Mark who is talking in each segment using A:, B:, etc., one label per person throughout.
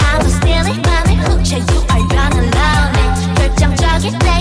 A: I'm still in my hook, you are gonna love me. 결정적일 때.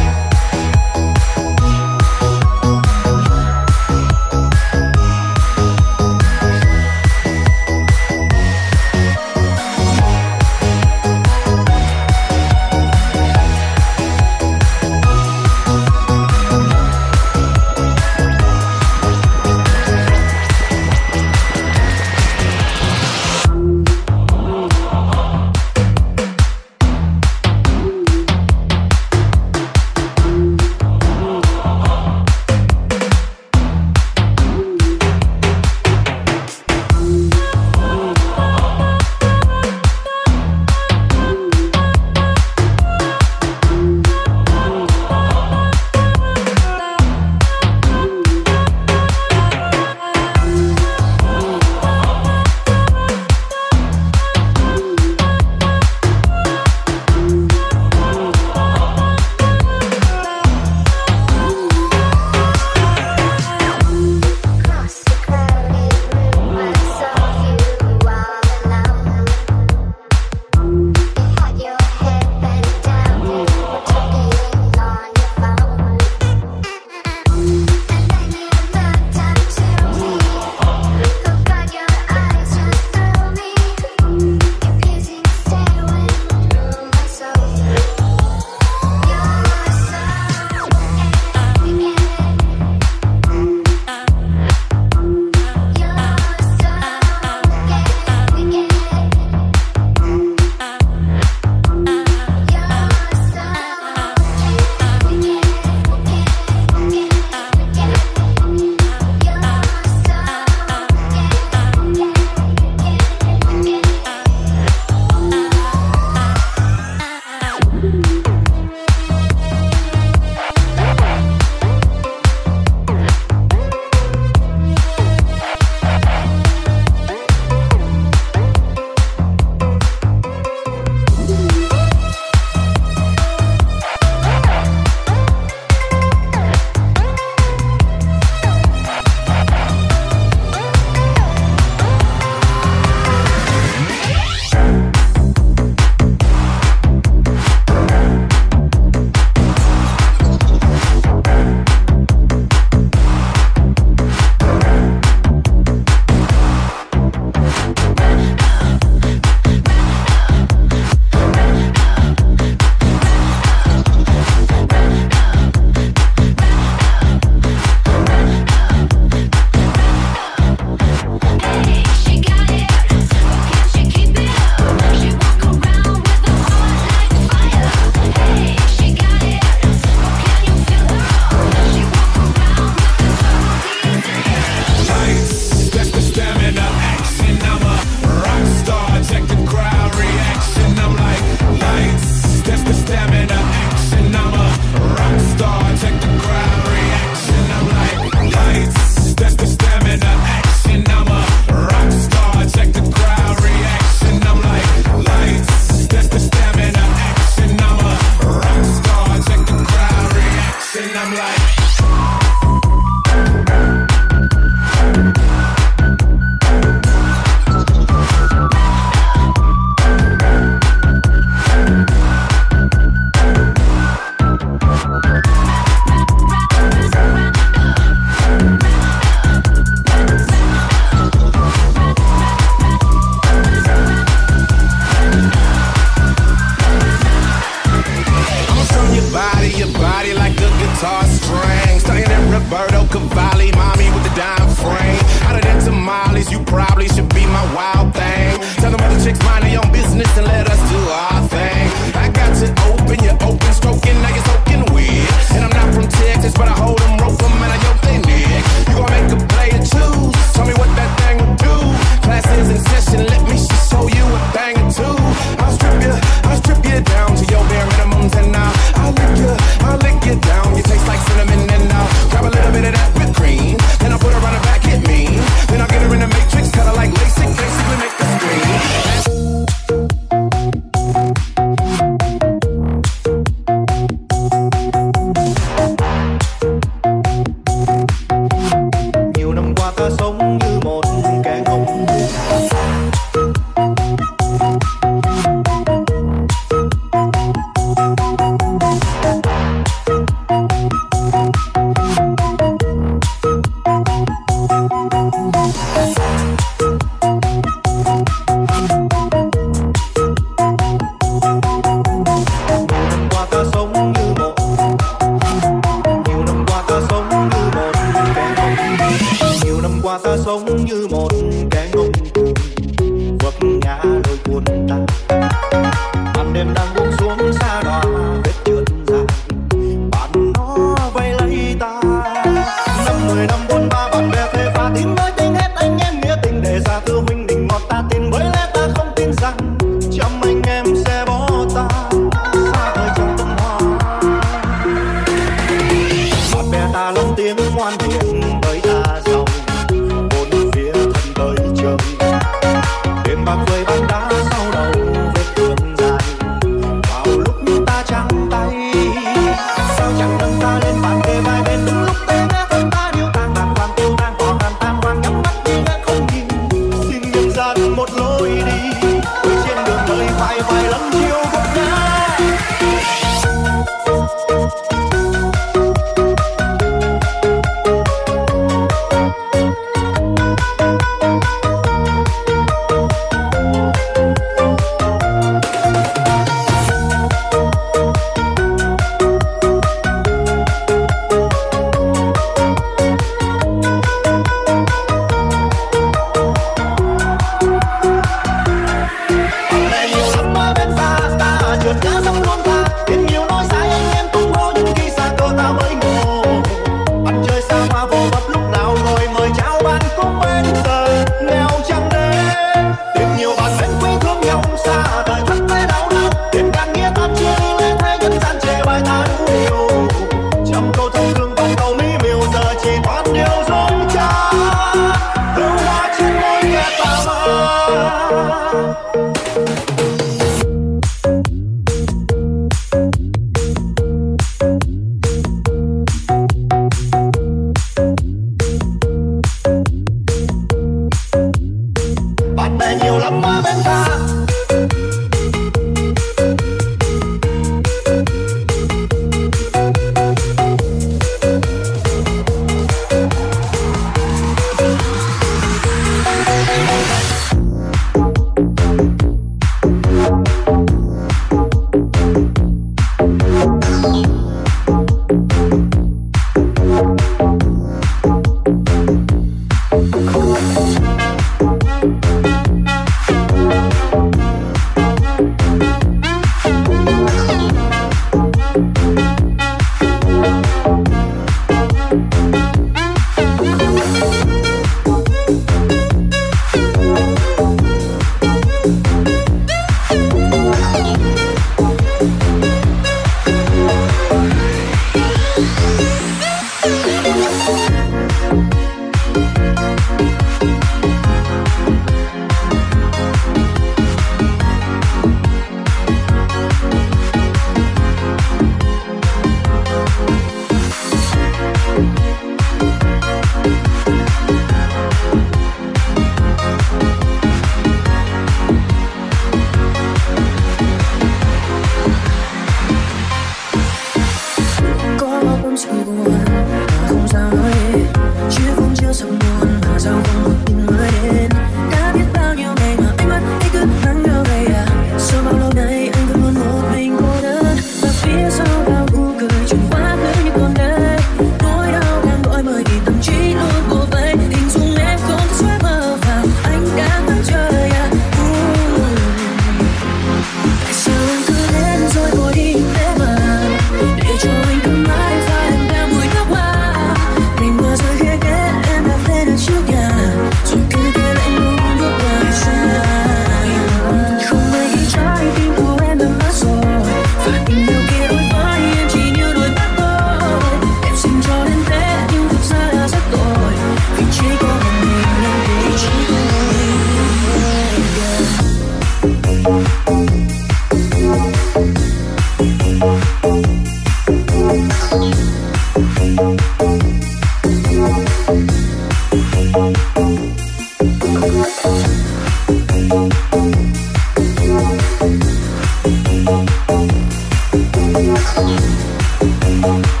B: Thank